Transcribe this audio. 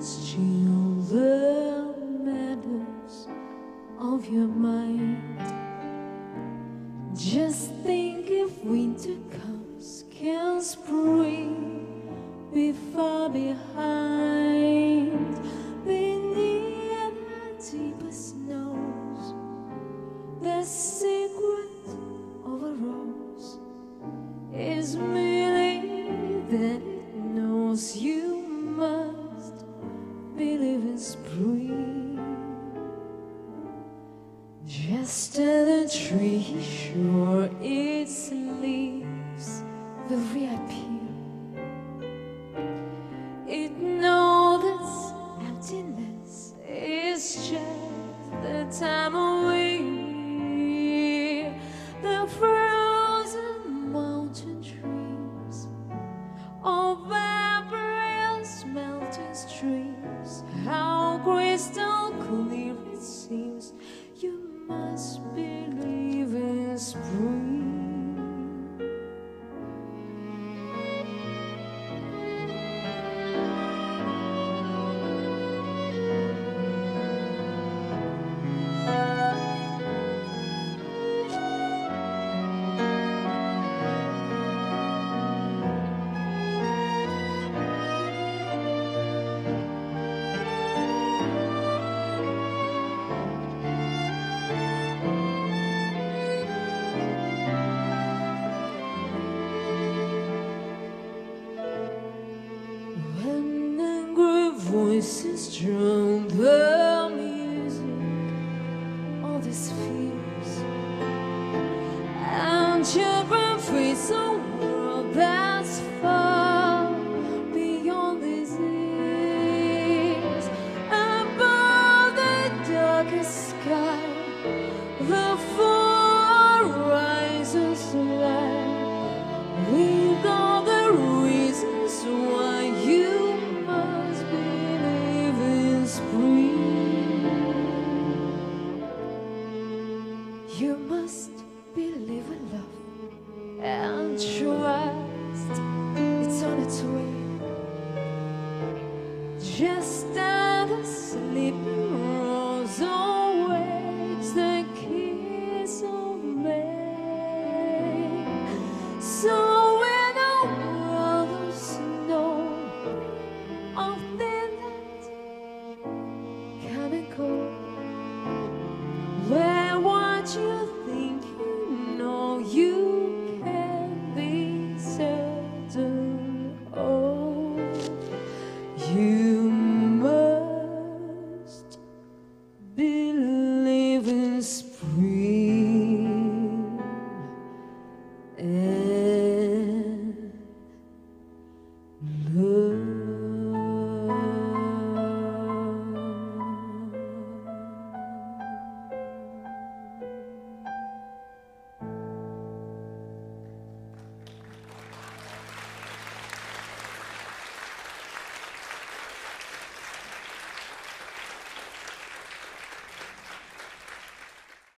question all the matters of your mind. Just think if winter comes, can spring be far behind? Beneath the deepest snows, the secret of a rose is merely that. As the tree sure its leaves will reappear. It knows that emptiness is just the time year. The frozen mountain trees of April's melting streams. How crystal voices drown the music of these fears, and children you must believe in love and trust